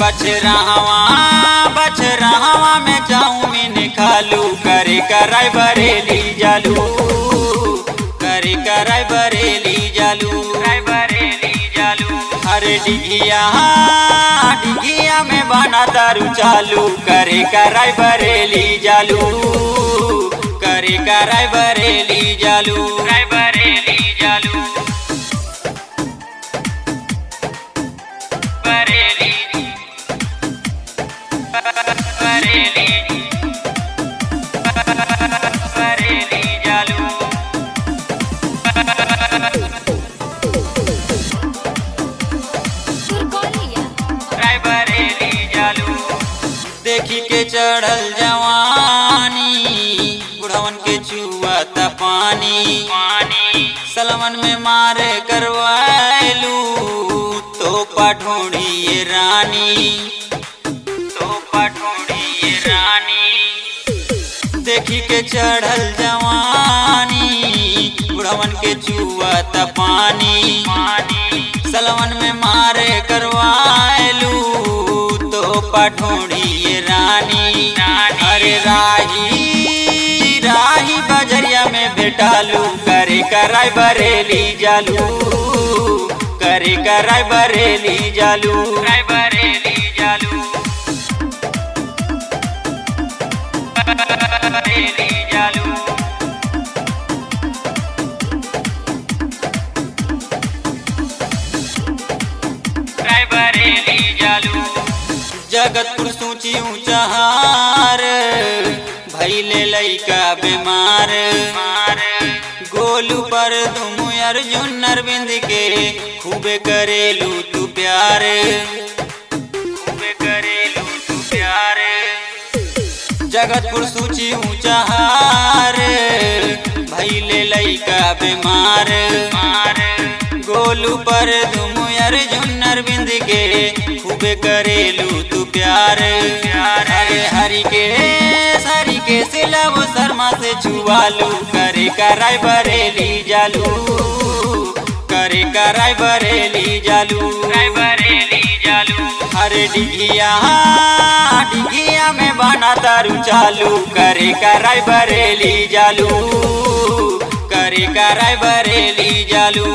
बच रहा बच रहा मैं चाऊमीन खालू। करे कराय बरेली करे कराय बरेली जालू। कराय बरेली जालू। अरे डिगिया डिघिया में बना दारू चालू। करे कराय बरेली जालू। चढ़ल जवानी बुढ़वन के चुआता पानी। पानी। सलमन में मारे करवालू तो पठोड़ी रानी। तो पठोड़ी रानी। देखी के चढ़ल जवानी बुढ़वन के चुआता पानी। पानी। सलवन में मारे करवालू तो पठोड़ी करे कराय बरेली जालू करे कराय बरेली जालू। कराय बरेली जालू। बरेली जालू। राय बरेली जालू। जगतपुर सूची ऊँचा हार भैले लैका बीमार। गोलू पर तुम अर्जुन अरविंद के। खूबे करेलू तू प्यार। खूबे करेलू तू प्यार। जगतपुर सूची ऊँचा हार भैले लैका बीमार। मार गोलू पर तुम अर्जुन अरविंद के। खूब करेलू तू प्यार। प्यार हरि के हरि के सिलव शर्मा से छुआलू करे कराय बरेली जालू करे कराय बरेली जालू। बरेली जालू। अरे डिगिया डिघिया में बना दारू चालू। करे कराय बरेली जालू करे कराय बरेली जालू।